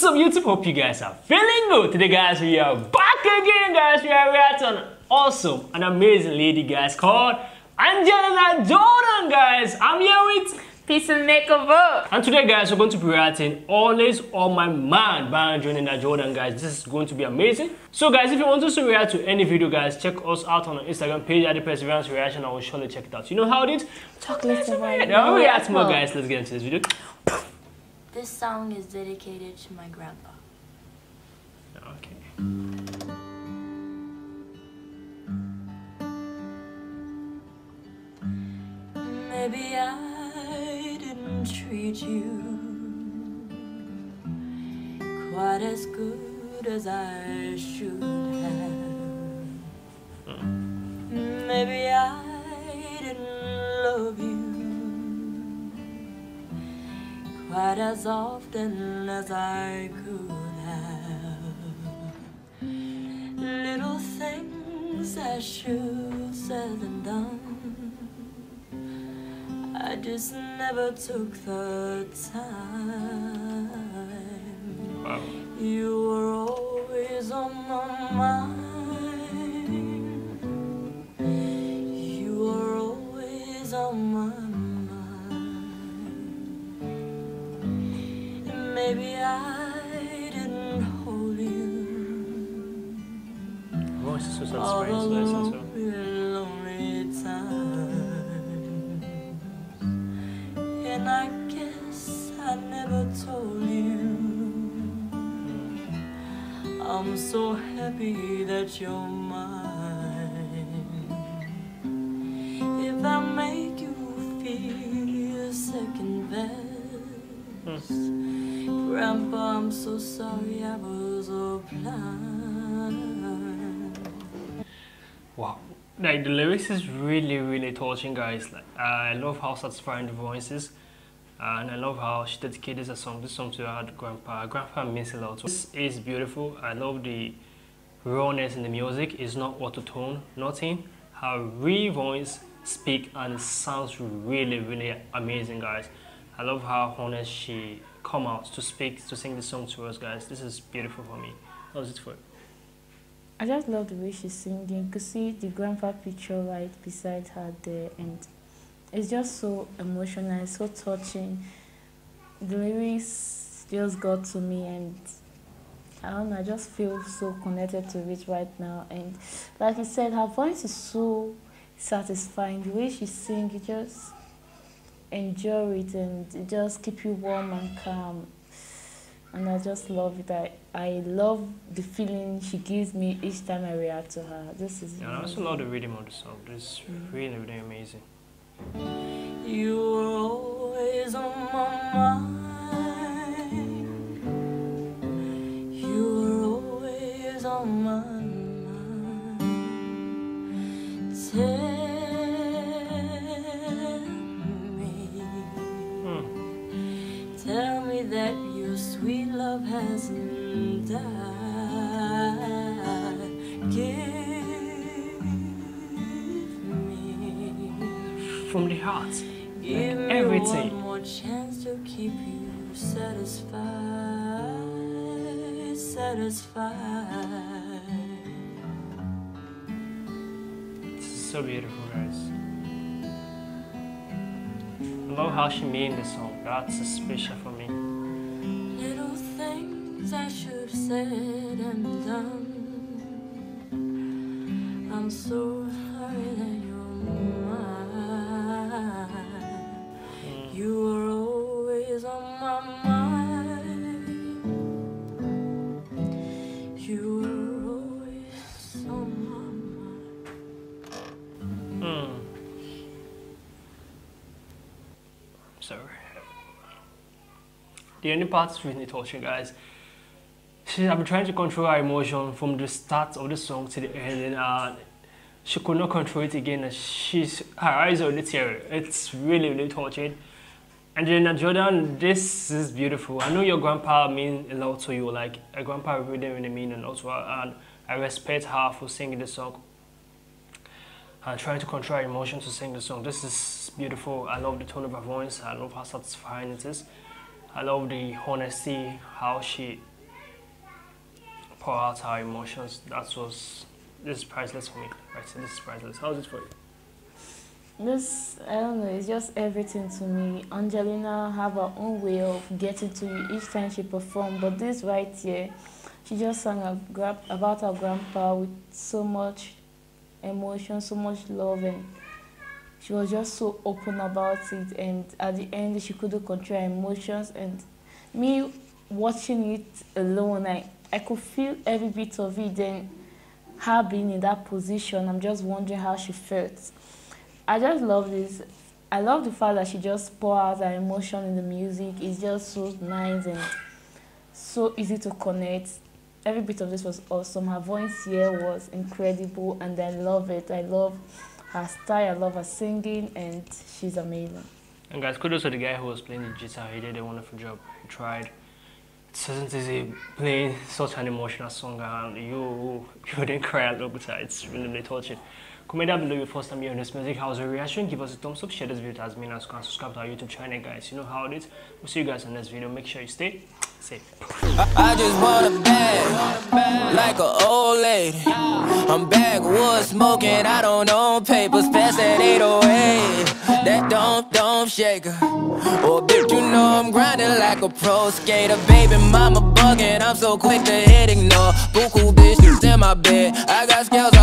What's up YouTube? Hope you guys are feeling good. Today guys we are back again guys. We are reacting on an awesome, an amazing lady guys called Angelina Jordan guys. I'm here with Peace and makeover. and today guys we're going to be reacting Always on My Mind by Angelina Jordan guys. This is going to be amazing. So guys if you want us to react to any video guys check us out on our Instagram page at the Perseverance Reaction. I will surely check it out. You know how it is? Chocolate now we react more guys. Let's get into this video. This song is dedicated to my grandpa. Okay. Maybe I didn't treat you quite as good as I should have. Hmm. Maybe I quite as often as I could have. Little things I should said and done. I just never took the time. Wow. You were always on my mind. Maybe I didn't hold you Voice is so all the listen to. lonely, lonely times. And I guess I never told you. I'm so happy that you're mine. If I make you feel second best, Grandpa, I'm so sorry I was so blind. Wow. Like the lyrics is really, really touching, guys. Like uh, I love how satisfying the voice is, and I love how she dedicated this song, this song to her grandpa. Grandpa means a lot. This is beautiful. I love the rawness in the music. It's not auto tune, nothing. Her real voice speak and sounds really, really amazing, guys. I love how honest she come out to speak to sing this song to us, guys. This is beautiful for me. How's it for you? I just love the way she's singing. You could see the grandpa picture right beside her there, and it's just so emotional, so touching. The lyrics just got to me, and I don't know, I just feel so connected to it right now. And like you said, her voice is so satisfying. The way she sings, you just enjoy it, and it just keep you warm and calm. And I just love it. I, I love the feeling she gives me each time I react to her. This is Yeah, I also love the rhythm of the song. It's mm. really, really amazing. You were always on my mind. Me that your sweet love hasn't died. Give. From the heart. Give me everything. one more chance to keep you satisfied, satisfied. This is so beautiful, guys. I love how she made the song. That's special for me. Said and done. I'm so sorry that you're mine. You were always on my mind. You were always on my mind. Hmm. Sorry. The only part is really touching, guys. She have been trying to control her emotion from the start of the song to the end, and uh, she could not control it again. And she's her eyes are tearing. It's really, really touching. Angelina Jordan, this is beautiful. I know your grandpa means a lot to you. Like a grandpa really, really mean a lot to her, and I respect her for singing the song and trying to control her emotion to sing the song. This is beautiful. I love the tone of her voice. I love how satisfying it is. I love the honesty, how she pour out our emotions. That was this is priceless for me. Right, this is priceless. How's it for you? This, I don't know, it's just everything to me. Angelina have her own way of getting to you each time she performed, but this right here, she just sang about her grandpa with so much emotion, so much love, and she was just so open about it. And at the end, she couldn't control her emotions. And me watching it alone, I, I could feel every bit of it. And her being in that position, I'm just wondering how she felt. I just love this. I love the fact that she just pour out her emotion in the music. It's just so nice and so easy to connect. Every bit of this was awesome. Her voice here was incredible and I love it. I love her style, I love her singing and she's amazing. And guys, kudos to the guy who was playing the guitar. He did a wonderful job. He tried. It isn't easy playing such an emotional song and you you didn't cry at guitar. Uh, it's really really touching. Comment down below your first time hearing this music, how's your reaction? Give us a thumbs up, share this video as many as and subscribe to our YouTube channel guys. You know how it is. We'll see you guys in the next video. Make sure you stay safe. I just want a bag, like an old lady. I'm backwoods smoking, I don't own papers, pass that 808. That don't, don't shake her. Oh, bitch, you know I'm grinding like a pro skater. Baby, mama bugging, I'm so quick to hit ignore. Buku bitch in my bed, I got scales all